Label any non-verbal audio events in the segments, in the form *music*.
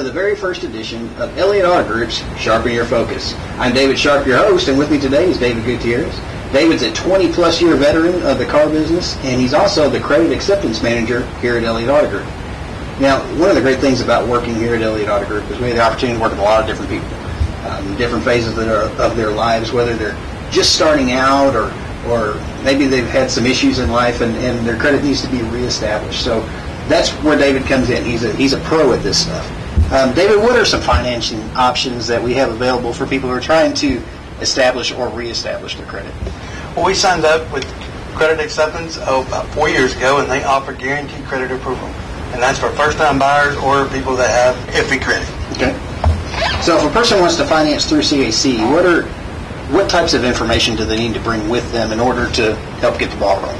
to the very first edition of Elliott Auto Group's Sharpen Your Focus. I'm David Sharp, your host, and with me today is David Gutierres. David's a 20 plus year veteran of the car business, and he's also the credit acceptance manager here at Elliott Auto Group. Now, one of the great things about working here at Elliott Auto Group is we have the opportunity to work with a lot of different people, um, different phases of their, of their lives, whether they're just starting out or or maybe they've had some issues in life and, and their credit needs to be reestablished. So that's where David comes in. He's a, he's a pro at this stuff. Um, David, what are some financing options that we have available for people who are trying to establish or reestablish their credit? Well, we signed up with credit acceptance oh, about four years ago, and they offer guaranteed credit approval. And that's for first-time buyers or people that have iffy credit. Okay. So if a person wants to finance through CAC, what are what types of information do they need to bring with them in order to help get the ball rolling?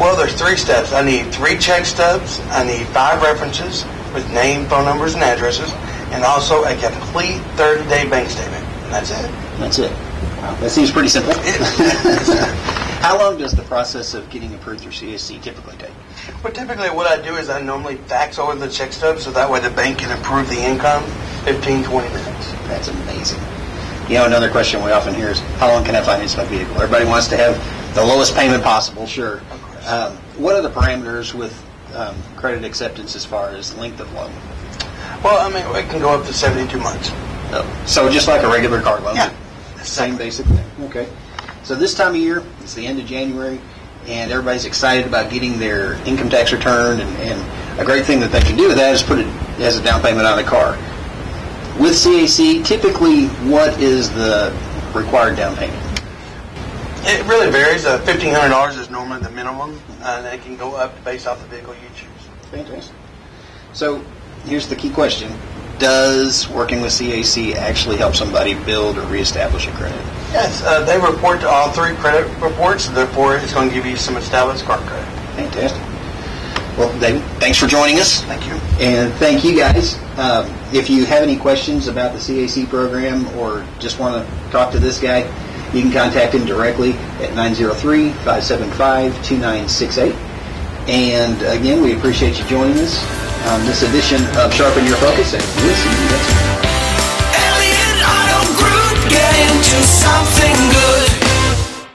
Well, there's three steps. I need three check stubs. I need five references with name, phone numbers, and addresses, and also a complete 30-day bank statement. And that's it. That's it. Wow, that seems pretty simple. *laughs* How long does the process of getting approved through CAC typically take? Well, typically what I do is I normally fax over the check stub so that way the bank can approve the income 15, 20 minutes. That's amazing. You know, another question we often hear is, how long can I finance my vehicle? Everybody wants to have the lowest payment possible, sure. Um, what are the parameters with um, credit acceptance as far as length of loan? Well, I mean, it can go up to 72 months. Oh, so just like a regular car loan? Yeah. Same basic thing. Okay. So this time of year, it's the end of January, and everybody's excited about getting their income tax return, and, and a great thing that they can do with that is put it as a down payment on a car. With CAC, typically, what is the required down payment? It really varies. Uh, $1,500 is normally the minimum, and it can go up based off the vehicle you choose. Fantastic. So here's the key question. Does working with CAC actually help somebody build or reestablish a credit? Yes, uh, they report to all three credit reports, therefore it's going to give you some established car credit. Fantastic. Well, David, thanks for joining us. Thank you. And thank you guys. Um, if you have any questions about the CAC program or just want to talk to this guy, you can contact him directly at 903-575-2968. And again, we appreciate you joining us on this edition of Sharpen Your Focus, and we'll see you next time.